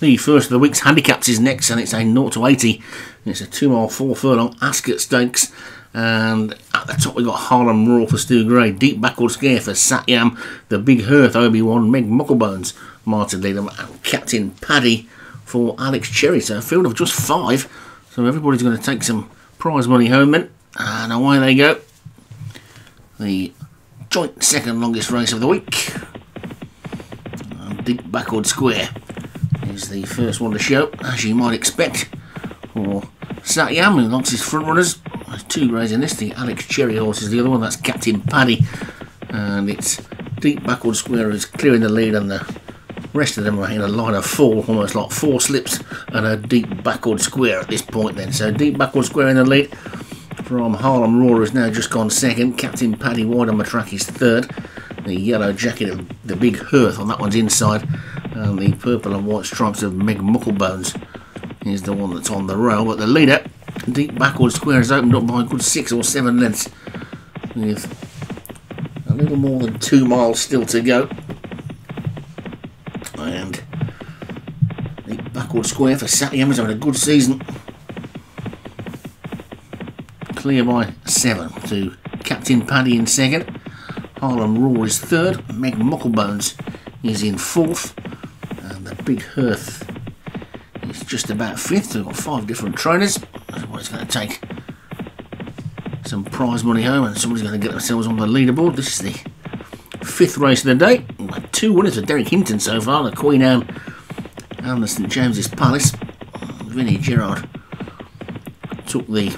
The first of the week's handicaps is next, and it's a 0 to 80. It's a 2 mile 4 furlong Ascot Stakes. And at the top, we've got Harlem Roar for Stu Gray, Deep Backward Square for Satyam, The Big Hearth, Obi Wan, Meg Mucklebones, Martin Leadham, and Captain Paddy for Alex Cherry. So a field of just five. So everybody's going to take some prize money home then. And away they go. The joint second longest race of the week. Deep Backward Square is the first one to show, as you might expect, for Satyam, who likes his front runners. There's two greys in this. The Alex Cherry horse is the other one. That's Captain Paddy, and it's Deep Backward Square is clearing the lead, and the rest of them are in a line of four, almost like four slips and a deep backward square at this point. Then, so deep backward square in the lead from Harlem Roar has now just gone second. Captain Paddy wide on the track is third. The yellow jacket of the big hearth on that one's inside, and the purple and white stripes of Meg Mucklebones is the one that's on the rail. But the leader, deep backward square, is opened up by a good six or seven lengths, with a little more than two miles still to go. And deep backward square for Satyam has having a good season. Clear by seven to Captain Paddy in second. Harlem Roar is third. Meg Mucklebones is in fourth. Big Hearth is just about fifth. We've got five different trainers. Everybody's going to take some prize money home and somebody's going to get themselves on the leaderboard. This is the fifth race of the day. Two winners for Derek Hinton so far. The Queen Anne and the St James's Palace. Vinnie Gerard took the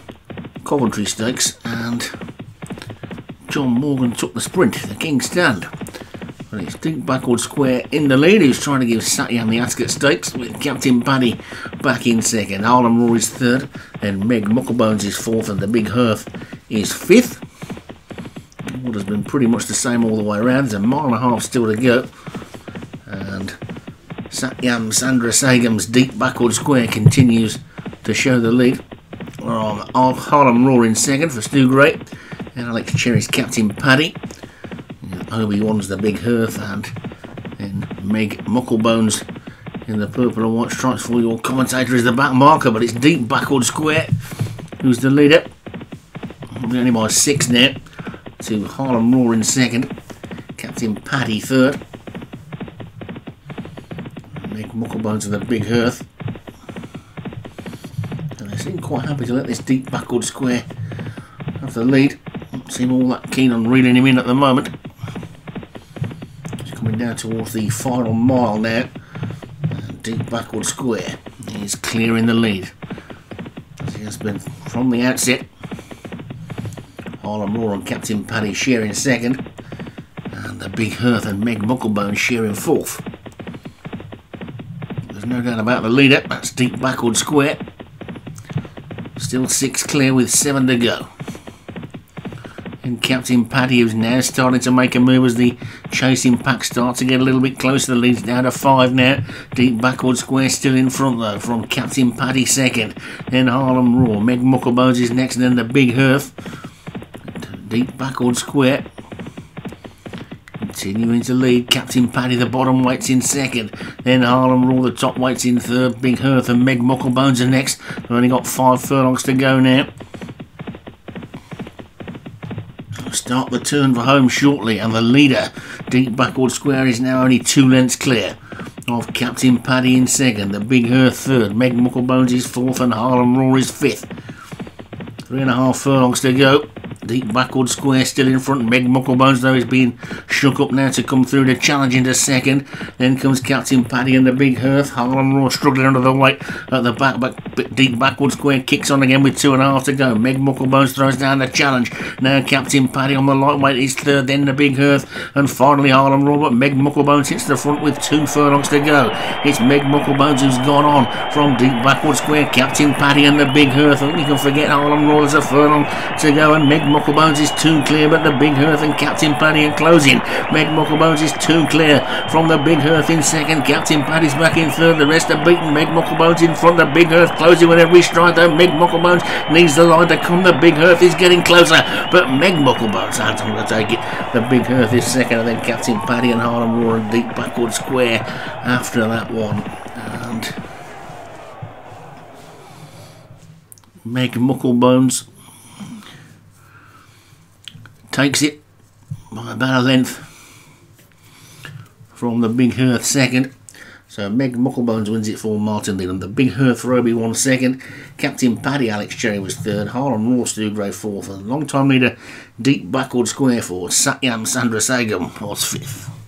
Coventry Stakes and John Morgan took the sprint, the King's Stand. And it's Deep Backward Square in the lead, who's trying to give Satyam the Ascot Stakes, with Captain Paddy back in second. Harlem Roar is third, and Meg Mucklebones is fourth, and the Big Hearth is fifth. Order's been pretty much the same all the way around. There's a mile and a half still to go. And Satyam Sandra Sagam's Deep Backward Square continues to show the lead. From Harlem Roar in second for Stu Gray and Alex Cherry's Captain Paddy. Obi Wan's the Big Hearth, and then Meg Mucklebones in the purple and white stripes for your commentator is the back marker, but it's deep backward square. Who's the leader? Only by six now to Harlem Roar in second. Captain Paddy third. Meg Mucklebones and the Big Hearth. And they seem quite happy to let this deep backward square have the lead seem all that keen on reeling him in at the moment. Coming down towards the final mile now. And deep backward square. He's clearing the lead. As he has been from the outset. Harlem Roar and Captain Paddy sharing second. And the Big Hearth and Meg Mucklebone sharing fourth. There's no doubt about the leader. That's deep backward square. Still six clear with seven to go. And Captain Paddy, who's now starting to make a move as the chasing pack starts to get a little bit closer. The lead's down to five now. Deep backward square still in front though from Captain Paddy second. Then Harlem Roar. Meg Mucklebones is next and then the Big Hearth. Deep backward square. Continuing to lead, Captain Paddy, the bottom weights in second. Then Harlem Roar, the top weights in third. Big Hearth and Meg Mucklebones are next. We've only got five furlongs to go now. Start the turn for home shortly, and the leader, Deep Backward Square, is now only two lengths clear of Captain Paddy in second, the Big Hearth third, Meg Mucklebones is fourth, and Harlem Roar is fifth. Three and a half furlongs to go. Deep backward square still in front. Meg Mucklebones, though, is being shook up now to come through to challenge into second. Then comes Captain Paddy and the Big Hearth. Harlem Roar struggling under the weight at the back, back deep backward square kicks on again with two and a half to go. Meg Mucklebones throws down the challenge. Now Captain Paddy on the lightweight is third, then the Big Hearth, and finally Harlem Roar. But Meg Mucklebones hits the front with two furlongs to go. It's Meg Mucklebones who's gone on from deep backward square. Captain Paddy and the Big Hearth. I think you can forget Harlem Roar. There's a furlong to go, and Meg Mucklebones is too clear, but the Big Hearth and Captain Paddy are closing. Meg Mucklebones is too clear from the Big Hearth in second. Captain Paddy's back in third. The rest are beaten. Meg Mucklebones in front. Of the Big Hearth closing with every stride, though. Meg Mucklebones needs the line to come. The Big Hearth is getting closer, but Meg Mucklebones hands on to take it. The Big Hearth is second, and then Captain Paddy and Harlem Roar and deep backward square after that one. And Meg Mucklebones takes it by about a length from the Big Hearth second. So Meg Mucklebones wins it for Martin Leland. The Big Hearth Roby won second. Captain Paddy Alex Cherry was third. Harlem Roar Stu Gray fourth. And long time leader Deep Backward Square for Satyam Sandrasegam was fifth.